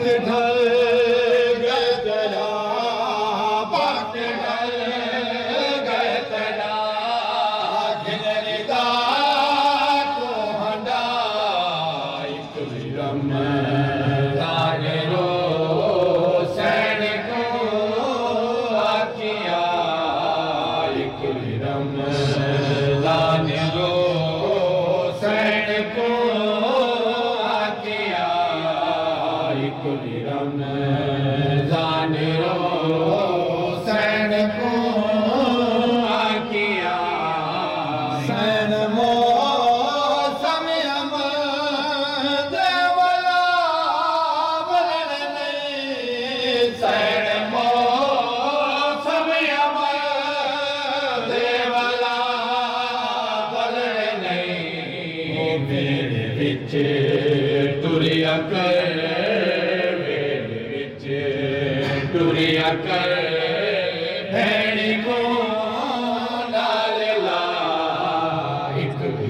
ঢাল حسین موسم امد ولا بلن سین موسم امد ولا بلن میرے وچ تریا کر میرے وچ تریا کر ہے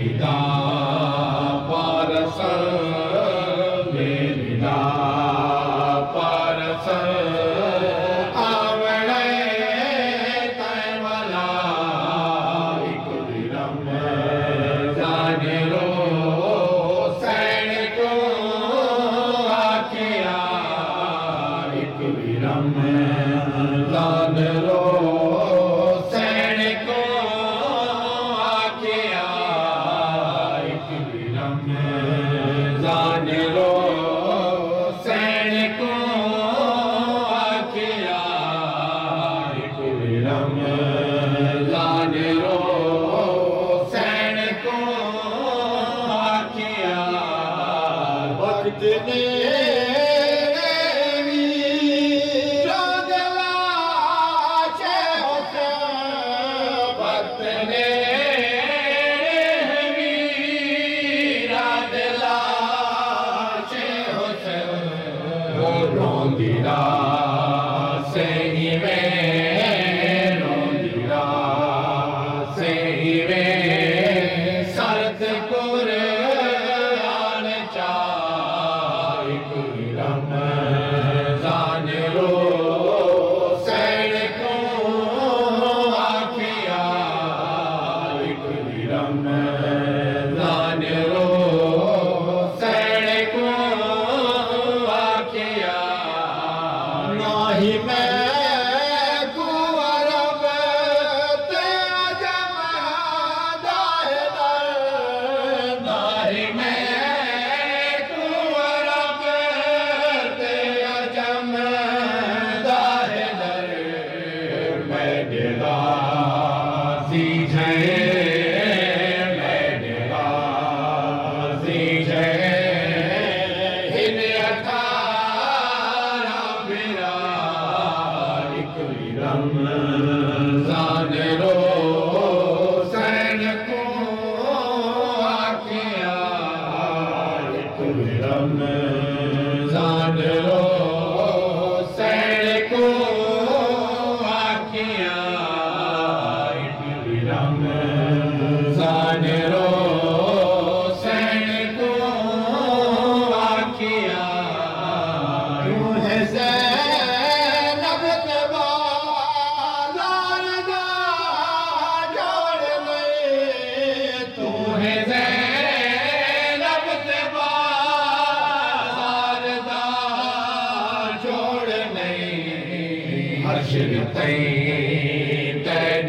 Yeah. yeah.